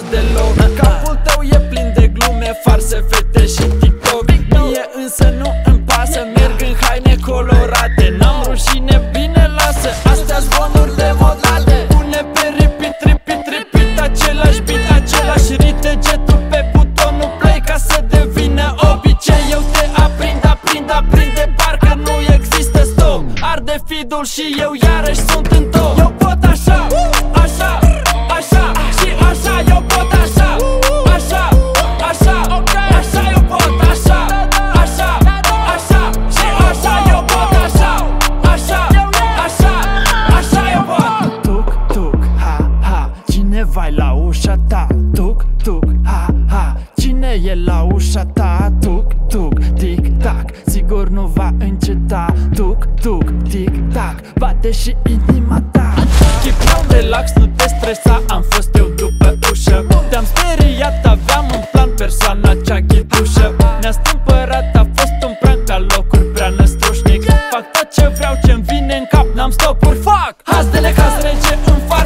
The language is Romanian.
serios deloc. Capul tău e plin de glume, farse, fete și TikTok. Mie însă nu îmi pasă, merg în haine colorate. N-am rușine, bine lasă, astea zvonuri de volate Pune pe repeat, repeat, repeat, același beat, același rit Degetul pe butonul play ca să devină obicei. Eu te aprind, aprind, aprind de parcă nu există stop Arde feed și eu iarăși sunt în top. cineva la ușa ta? Tuc, tuc, ha, ha. Cine e la ușa ta? Tuc, tuc, tic-tac. Sigur nu va înceta. Tuc, tuc, tic-tac. Bate și inima ta. Chipam relax, nu te stresa. Am fost eu după ușă. Te-am speriat, aveam în plan persoana cea ghidușă Ne-a stâmpărat, a fost un prank la locuri prea năstrușnic. Fac tot ce vreau, ce-mi vine în cap, n-am stopuri, fac. Hazele, caz ce îmi fac.